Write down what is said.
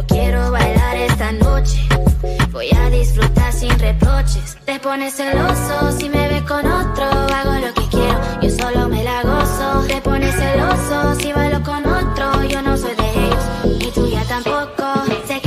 Yo quiero bailar esta noche. Voy a disfrutar sin reproches. Te pones celoso si me ves con otro. Hago lo que quiero, yo solo me la gozo. Te pones celoso si bailo con otro. Yo no soy de ellos, y tú ya tampoco. Sé